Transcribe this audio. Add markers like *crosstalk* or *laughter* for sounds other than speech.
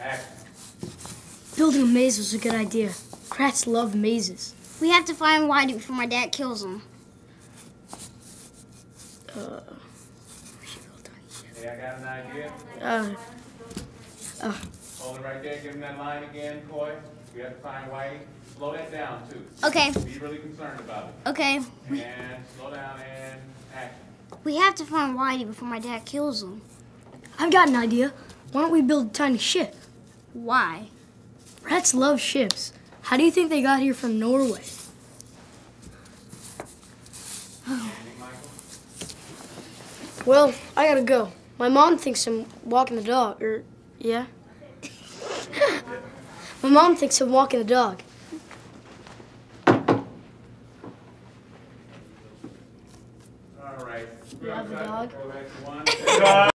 Action. Building a maze was a good idea. Rats love mazes. We have to find Whitey before my dad kills him. Uh, Hey, I got an idea. uh, Hold it right there. Give him that line again, Coy. We have to find Whitey. Slow that down, too. Okay, Be really concerned about it. okay. And slow down and action. We have to find Whitey before my dad kills him. I've got an idea. Why don't we build a tiny ship? Why? Rats love ships. How do you think they got here from Norway? Andy, Michael? Well, I gotta go. My mom thinks I'm walking the dog, or, yeah? *laughs* My mom thinks I'm walking the dog. All right. You have a dog?